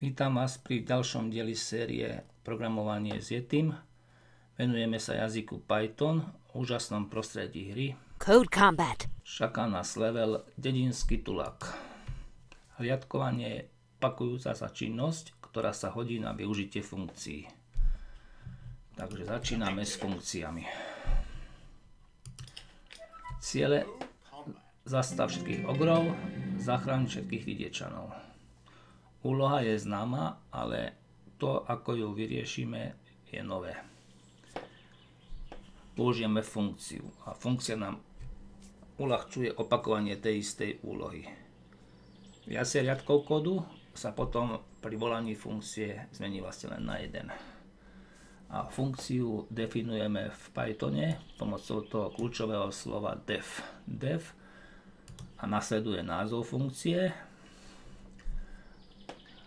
Vítam vás pri ďalšom dieli série Programovanie s Yetim. Venujeme sa jazyku Python, úžasnom prostredí hry. Code Combat. Čaká nás level Dedinský tulak. Hliadkovanie je pakujúca sa činnosť, ktorá sa hodí na využitie funkcií. Takže začíname s funkciami. Ciele zastav všetkých ogrov, zachráň všetkých vidiečanov. Úloha je známa, ale to, ako ju vyriešime, je nové. Použijeme funkciu a funkcia nám uľahčuje opakovanie tej istej úlohy. Viacej riadkov kódu sa potom pri volaní funkcie zmení vlastne len na jeden. A funkciu definujeme v Pythone pomocou toho kľúčového slova def. def a nasleduje názov funkcie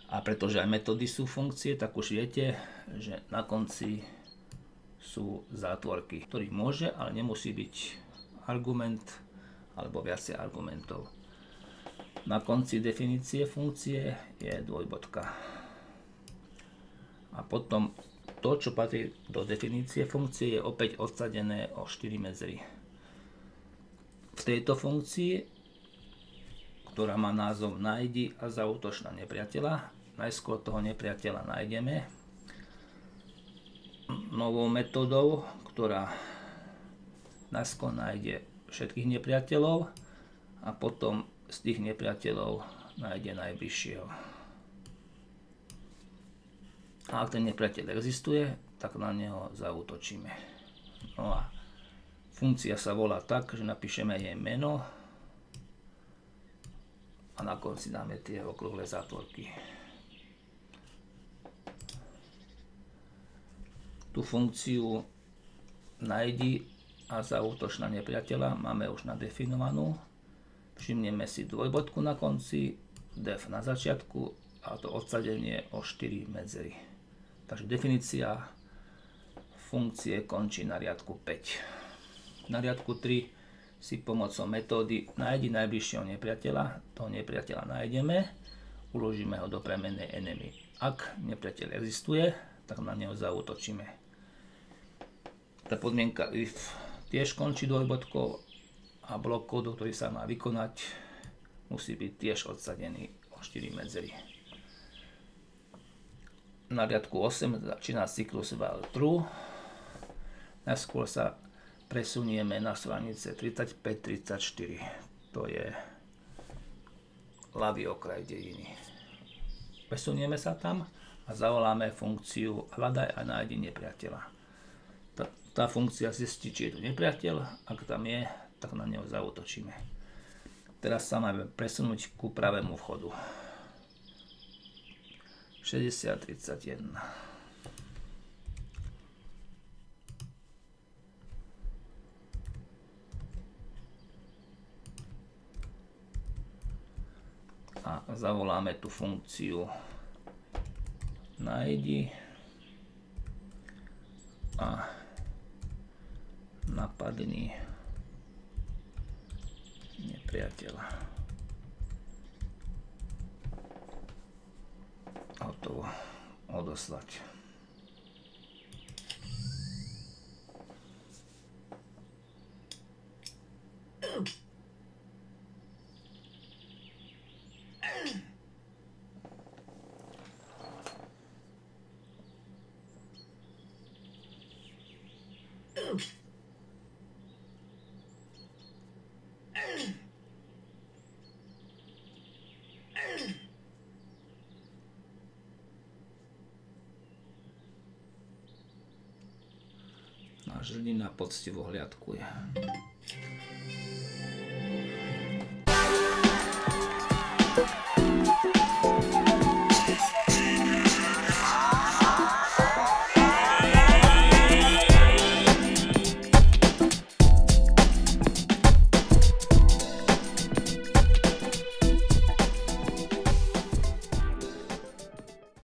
a pretože aj metódy sú funkcie, tak už viete, že na konci sú zátvorky, ktorých môže, ale nemusí byť argument alebo viacej argumentov. Na konci definície funkcie je dvojbodka. A potom to, čo patrí do definície funkcie, je opäť odsadené o 4 medzery. V tejto funkcii, ktorá má názov nájdi a zautoč na nepriateľa, najskôr toho nepriateľa nájdeme novou metodou, ktorá najskôr nájde všetkých nepriateľov a potom z tých nepriateľov nájde najbližšieho. A ak ten nepriateľ existuje, tak na neho zautočíme. No a funkcia sa volá tak, že napíšeme jej meno a na konci dáme tie okrúhle zátvorky. Tú funkciu nájdi a zautoč na nepriateľa máme už nadefinovanú. Všimneme si dvojbodku na konci, def na začiatku a to odsadenie o 4 medzery. Takže definícia funkcie končí na riadku 5. Na riadku 3 si pomocou metódy nájdi najbližšieho nepriateľa, toho nepriateľa nájdeme, uložíme ho do premennej enemy. Ak nepriateľ existuje, tak na neho zautočíme tá podmienka if tiež končí dvojbodkou a blok kódu, ktorý sa má vykonať, musí byť tiež odsadený o 4 medzery. Na riadku 8 začína cyklus while true. Najskôr sa presunieme na stranice 35-34. To je ľavý okraj dediny. Presunieme sa tam a zavoláme funkciu hľadaj a nájdi nepriateľa tá funkcia zistí, či je tu nepriateľ, ak tam je, tak na neho zautočíme. Teraz sa máme presunúť ku pravému vchodu. 60, 31. A zavoláme tú funkciu nájdi a napadni nepriateľa. Hotovo. Odoslať. Oops. Žlnina poctivo hliadkuje.